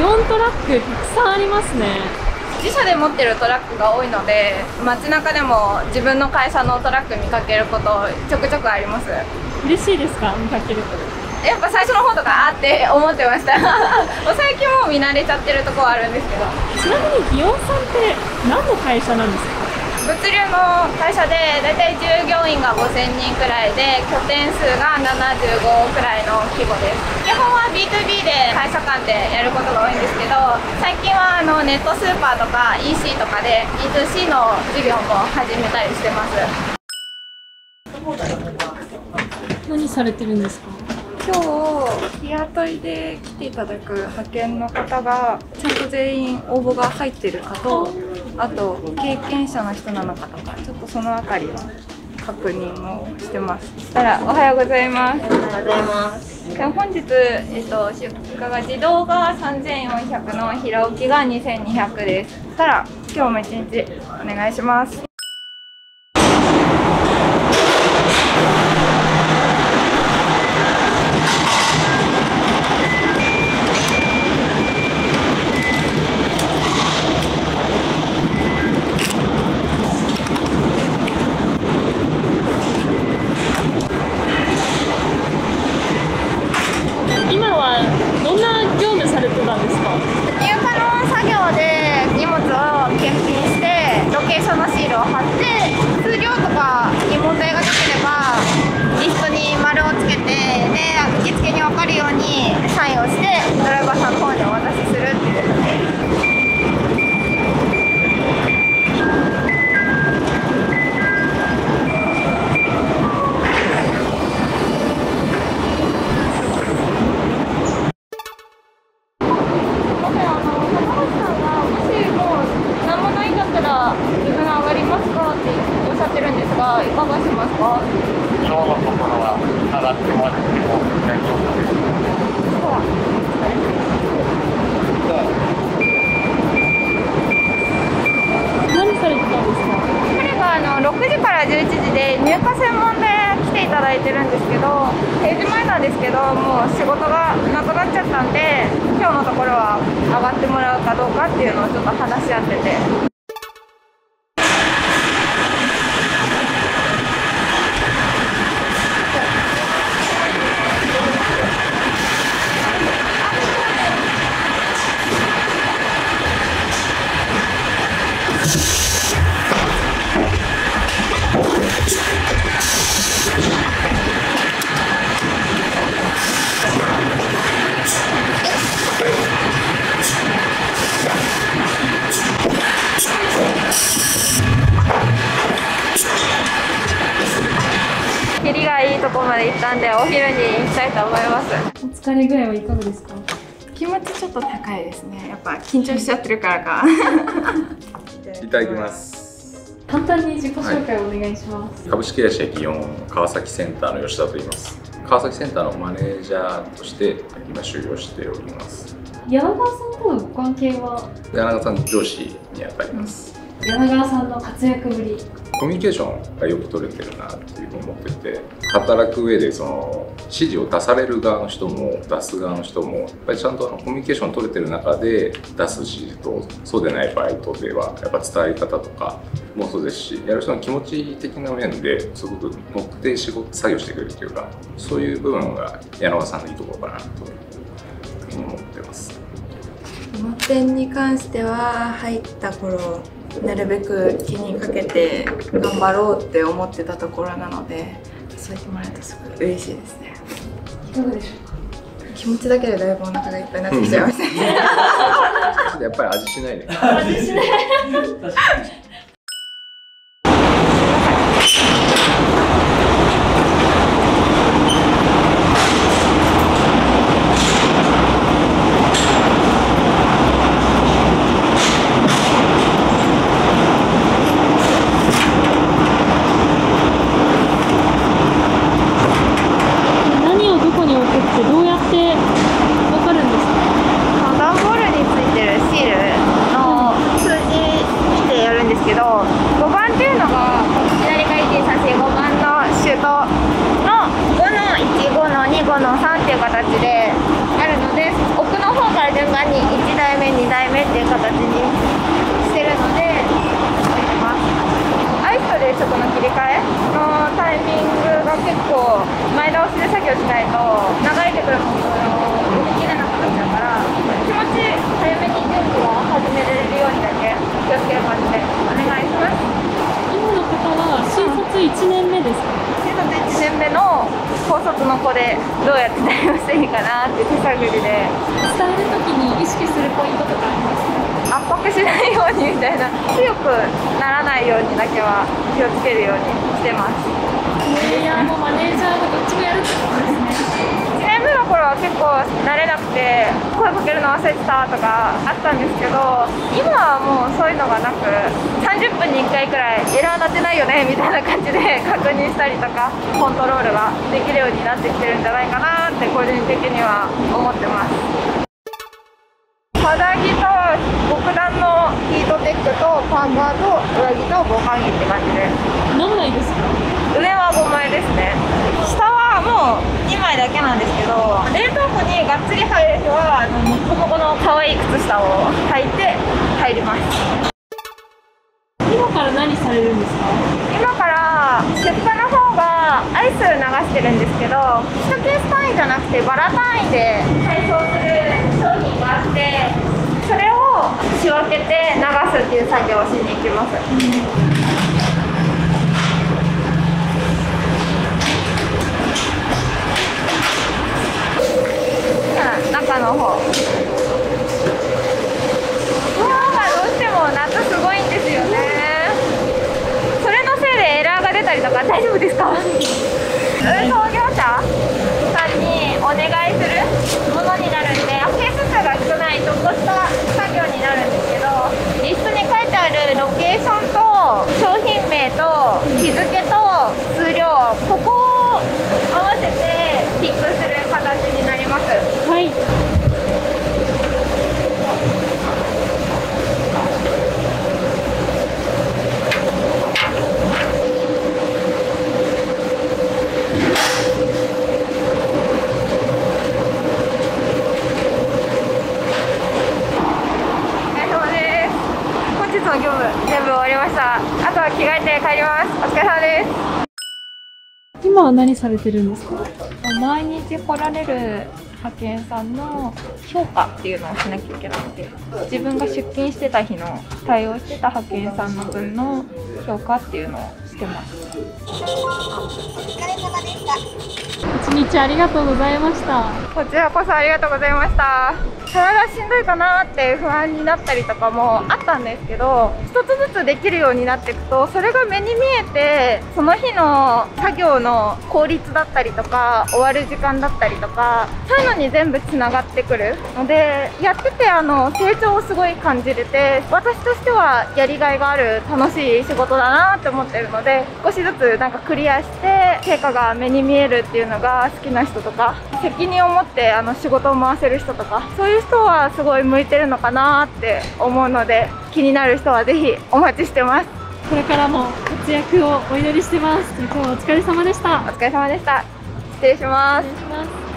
イオントラックたくさんありますね。自社で持ってるトラックが多いので街中でも自分の会社のトラック見かけることちょくちょくあります。嬉しいですか？見かけると。やっぱ最初の方とかあって思ってました。最近もう見慣れちゃってるとこはあるんですけど。ちなみにギオンさんって何の会社なんですか？物流の会社で大体従業員が5000人くらいで拠点数が75くらいの規模です。基本は B2B で会社間でやることが多いんですけど最近はあのネットスーパーとか EC とかで B2C の事業も始めたりしてます。何されてるんですか？今日日雇いで来ていただく派遣の方がちゃんと全員応募が入ってるかとあと経験者の人なのかとかちょっとそのあたりの確認をしてます。そしたらおはようございます。おはようございます。で本日、えっと、出荷が自動が3400の平置きが2200です。たら今日も一日お願いしますかがしますか今日のところは上がってもらっても大丈夫です。何されてたんですかこれがあの6時から11時で入荷専門で来ていただいてるんですけど定時前なんですけどもう仕事がなくなっちゃったんで今日のところは上がってもらうかどうかっていうのをちょっと話し合っててたんでお昼に行きたいと思います。お疲れ具合はいかがですか？気持ちちょっと高いですね。やっぱ緊張しちゃってるからか。いただきます。簡単に自己紹介をお願いします、株式会社祇園川崎センターの吉田と言います。川崎センターのマネージャーとして今就業しております。柳川さんとのご関係は？柳川さんの上司にあたります。柳川さんの活躍ぶりコミュニケーションがよく取れてるなっていうふうに思ってて働く上でその指示を出される側の人も出す側の人もやっぱりちゃんとあのコミュニケーション取れてる中で出す指示とそうでない場合とではやっぱ伝え方とかもそうですしやる人の気持ち的な面ですごく乗って仕事作業してくれるというかそういう部分が柳川さんのいいところかなと思ってます。この点に関しては入った頃なるべく気にかけて頑張ろうって思ってたところなのでそう言ってもらえるとすごい嬉しいですね。いかがでしょう？か気持ちだけでだいぶお腹がいっぱいになってきちゃいましたね。やっぱり味しないで。何っていう形であるので奥の方から順番に1台目2台目っていう形にしてるのでアイスでちょっとの切り替えのタイミングが結構前倒しで作業しないと流れてくるもの対応していいかなって手探りで。伝えるときに意識するポイントとかあります？か圧迫しないようにみたいな。強くならないようにだけは気をつけるようにしてます。プレイヤーもマネージャーもどっちもやるってことですね。1年目の頃は結構慣れなくて声かけるの忘れてたとかあったんですけど今はもうそういうのがなく30分に1回くらいエラー鳴ってないよねみたいな感じで確認したりとかコントロールができるようになってきてるんじゃないかなって個人的には思ってます。肌着と極暖のヒートテックとパーと上着と防寒着って感じで。何枚ですか？上は5枚ですね。下はもう2枚だけなんですけど冷凍庫にがっつり入る日はあのモコモコの可愛い靴下を履いて入ります。今から何されるんですか？今から出荷の方がアイス流してるんですけど1ケース単位じゃなくてバラ単位で配送する商品があってそれを仕分けて流すっていう作業をしに行きます。中の方うわーどうしても夏すごいんですよねそれのせいでエラーが出たりとか大丈夫ですか運送業者さんにお願いするものになるんでケース数が少ないちょっとした作業になるんですけどリストに書いてあるロケーションと商品名と日付と数量ここを合わせてピックする形になりますはいお疲れ様です。今は何されてるんですか？毎日来られる派遣さんの評価っていうのをしなきゃいけなくて自分が出勤してた日の対応してた派遣さんの分の評価っていうのをしてます。一日ありがとうございました。こちらこそありがとうございました体しんどいかなって不安になったりとかもあったんですけど一つずつできるようになっていくとそれが目に見えてその日の作業の効率だったりとか終わる時間だったりとかそういうのに全部つながってくるのでやっててあの成長をすごい感じれて私としてはやりがいがある楽しい仕事だなって思ってるので少しずつなんかクリアして成果が目に見えるっていうのが好きな人とか責任を持ってあの仕事を回せる人とかそういう人はすごい向いてるのかなって思うので気になる人はぜひお待ちしてます。これからも活躍をお祈りしてます。今日はお疲れ様でした。お疲れ様でした。失礼します。失礼します